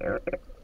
There it is.